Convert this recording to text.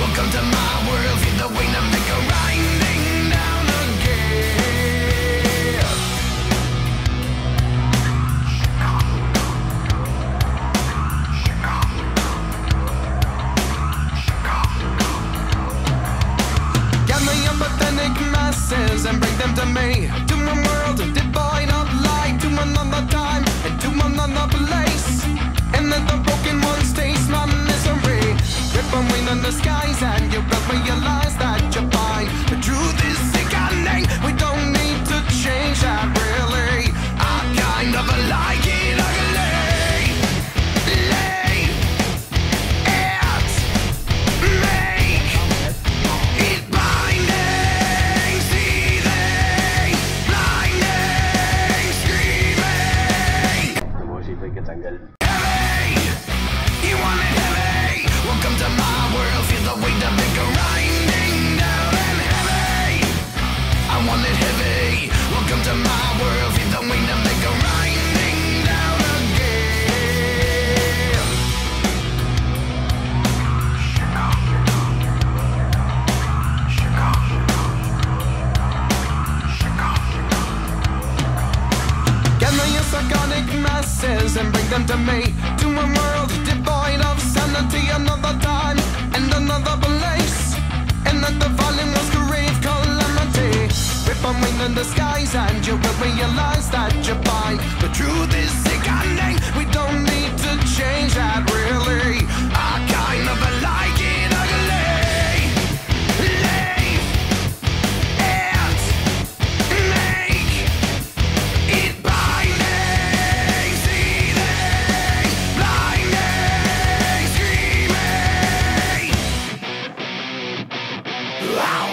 Welcome to my the skies and you will realize that you're. The truth is sickening. We don't need to change that really. I kind of like it ugly. The weight grinding down and heavy. I want it heavy. Welcome to my world, the weight grinding down again. Your psychotic masses and bring them to me To a world In the skies and you will realize that you're fine The truth is sickening. We don't need to change that really. I kind of like it ugly. Leave it Make it seething, blinding, screaming. Ow!